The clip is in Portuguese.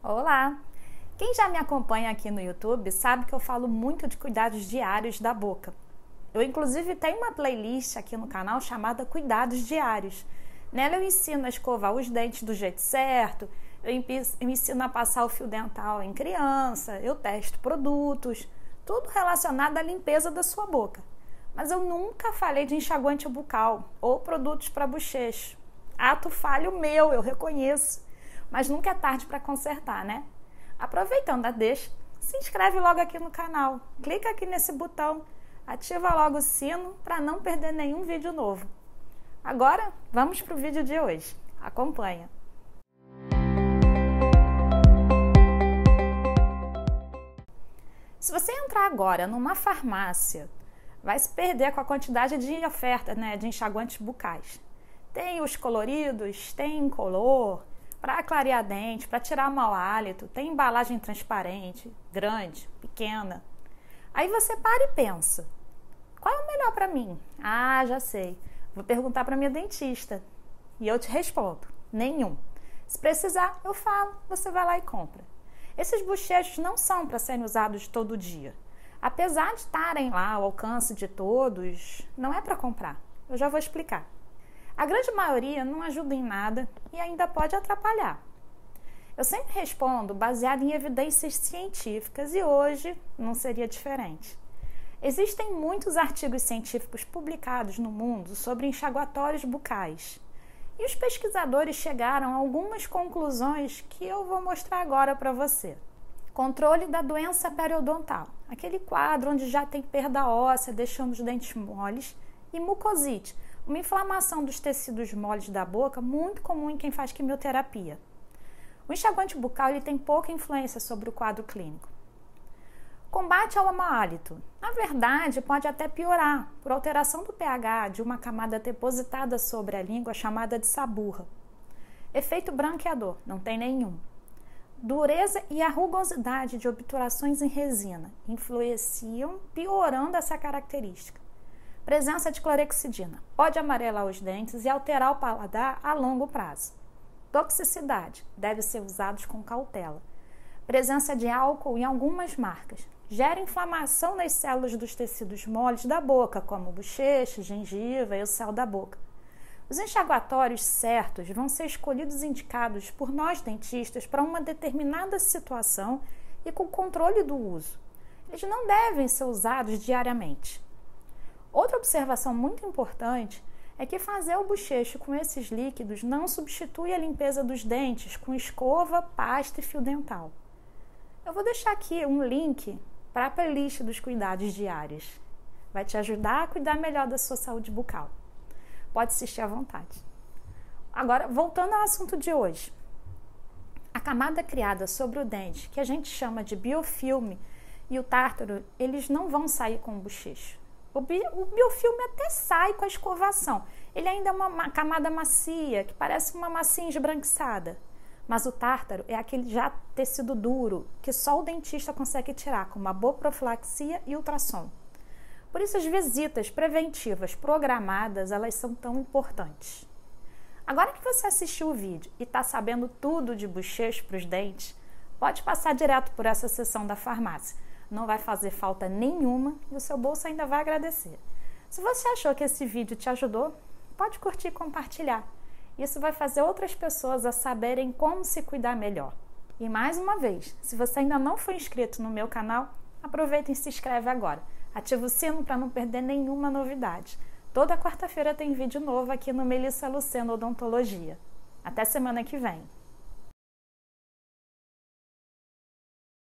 Olá! Quem já me acompanha aqui no YouTube sabe que eu falo muito de cuidados diários da boca. Eu, inclusive, tenho uma playlist aqui no canal chamada Cuidados Diários. Nela eu ensino a escovar os dentes do jeito certo, eu ensino a passar o fio dental em criança, eu testo produtos, tudo relacionado à limpeza da sua boca. Mas eu nunca falei de enxaguante bucal ou produtos para bochecho. Ato falho meu, eu reconheço mas nunca é tarde para consertar, né? Aproveitando a deixa, se inscreve logo aqui no canal, clica aqui nesse botão, ativa logo o sino para não perder nenhum vídeo novo. Agora, vamos para o vídeo de hoje. Acompanha! Se você entrar agora numa farmácia, vai se perder com a quantidade de oferta né, de enxaguantes bucais. Tem os coloridos, tem incolor, para clarear dente, para tirar mau hálito, tem embalagem transparente, grande, pequena. Aí você para e pensa: qual é o melhor para mim? Ah, já sei. Vou perguntar para minha dentista. E eu te respondo: nenhum. Se precisar, eu falo, você vai lá e compra. Esses bochechos não são para serem usados todo dia. Apesar de estarem lá ao alcance de todos, não é para comprar. Eu já vou explicar. A grande maioria não ajuda em nada e ainda pode atrapalhar. Eu sempre respondo baseado em evidências científicas e hoje não seria diferente. Existem muitos artigos científicos publicados no mundo sobre enxaguatórios bucais. E os pesquisadores chegaram a algumas conclusões que eu vou mostrar agora para você. Controle da doença periodontal, aquele quadro onde já tem perda óssea, deixando os dentes moles, e mucosite, uma inflamação dos tecidos moles da boca, muito comum em quem faz quimioterapia. O enxaguante bucal ele tem pouca influência sobre o quadro clínico. Combate ao mau hálito. Na verdade, pode até piorar por alteração do pH de uma camada depositada sobre a língua chamada de saburra. Efeito branqueador, não tem nenhum. Dureza e a rugosidade de obturações em resina influenciam piorando essa característica. Presença de clorexidina pode amarelar os dentes e alterar o paladar a longo prazo. Toxicidade deve ser usados com cautela. Presença de álcool em algumas marcas gera inflamação nas células dos tecidos moles da boca, como bochecha, gengiva e o céu da boca. Os enxaguatórios certos vão ser escolhidos e indicados por nós dentistas para uma determinada situação e com controle do uso. Eles não devem ser usados diariamente. Outra observação muito importante é que fazer o bochecho com esses líquidos não substitui a limpeza dos dentes com escova, pasta e fio dental. Eu vou deixar aqui um link para a playlist dos cuidados diários. Vai te ajudar a cuidar melhor da sua saúde bucal. Pode assistir à vontade. Agora, voltando ao assunto de hoje. A camada criada sobre o dente, que a gente chama de biofilme, e o tártaro, eles não vão sair com o bochecho. O, bi, o biofilme até sai com a escovação. Ele ainda é uma, uma camada macia, que parece uma massinha esbranquiçada. Mas o tártaro é aquele já tecido duro que só o dentista consegue tirar com uma boa profilaxia e ultrassom. Por isso as visitas preventivas programadas, elas são tão importantes. Agora que você assistiu o vídeo e está sabendo tudo de bochecho para os dentes, pode passar direto por essa sessão da farmácia não vai fazer falta nenhuma e o seu bolso ainda vai agradecer. Se você achou que esse vídeo te ajudou, pode curtir e compartilhar. Isso vai fazer outras pessoas a saberem como se cuidar melhor. E mais uma vez, se você ainda não foi inscrito no meu canal, aproveita e se inscreve agora. Ativa o sino para não perder nenhuma novidade. Toda quarta-feira tem vídeo novo aqui no Melissa Lucena Odontologia. Até semana que vem.